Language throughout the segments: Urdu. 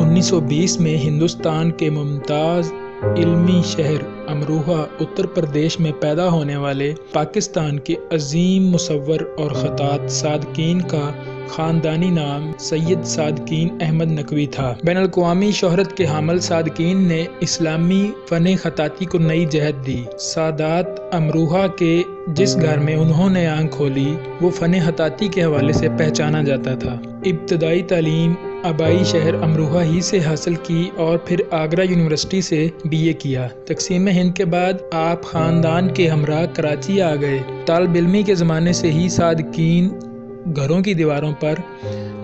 انیس سو بیس میں ہندوستان کے ممتاز علمی شہر امروہہ اتر پردیش میں پیدا ہونے والے پاکستان کے عظیم مصور اور خطاط صادقین کا خاندانی نام سید صادقین احمد نقوی تھا۔ بین الاقوامی شہرت کے حامل صادقین نے اسلامی فن خطاطی کو نئی جہت دی۔ سادات امروہہ کے جس گھر میں انہوں نے آنکھ کھولی، وہ فن خطاطی کے حوالے سے پہچانا جاتا تھا۔ ابتدائی تعلیم آبائی شہر امروہہ ہی سے حاصل کی اور پھر آگرہ یونیورسٹی سے بی اے کیا۔ تقسیم ہند کے بعد آپ خاندان کے ہمراہ کراچی آ گئے۔ طالب علمی کے زمانے سے ہی صادقین گھروں کی دیواروں پر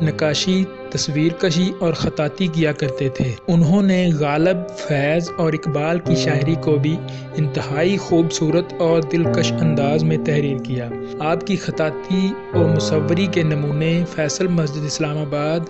نقاشی، تصویر کشی اور خطاطی کیا کرتے تھے۔ انہوں نے غالب، فیض اور اقبال کی شاعری کو بھی انتہائی خوبصورت اور دلکش انداز میں تحریر کیا۔ آپ کی خطاطی و مصوری کے نمونے فیصل مسجد اسلام آباد،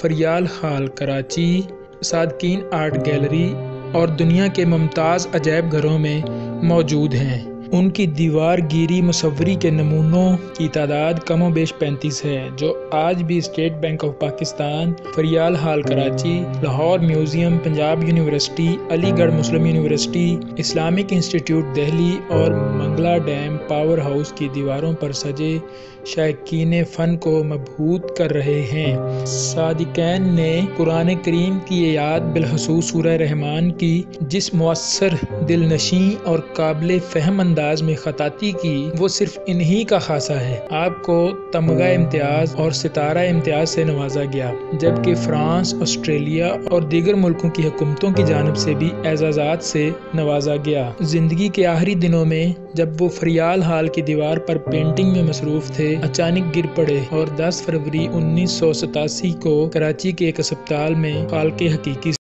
فریال خال، کراچی، صادقین آرٹ گیلری اور دنیا کے ممتاز عجائب گھروں میں موجود ہیں۔ ان کی دیوار گیری مصوری کے نمونوں کی تعداد کم و بیش پینتیس ہے، جو آج بھی state bank of Pakistan, Frere hall Karachi, Lahore museum, Punjab university, Aligarh Muslim university, Islamic institute, Delhi اور منگلا ڈیم پاور ہاؤس کی دیواروں پر سجے شائقین فن کو مبہوت کر رہے ہیں۔ صادقین نے قرآن کریم کی یاد بالخصوص سورہ رحمان کی، جس مؤثر دل نشیں اور قابل فہم انداز میں خطاطی کی، وہ صرف انہی کا خاصہ ہے۔ آپ کو تمغہ امتیاز اور ستارہ امتیاز سے نوازا گیا، جبکہ فرانس، آسٹریلیا اور دیگر ملکوں کی حکومتوں کی جانب سے بھی اعزازات سے نوازا گیا۔ زندگی کے آخری دنوں میں، جب وہ فریال ہال کی دیوار پر پینٹنگ میں مصروف تھے، اچانک گر پڑے اور دس فروری انیس سو ستاسی کو کراچی کے ایک اسپتال میں فالک حقیقی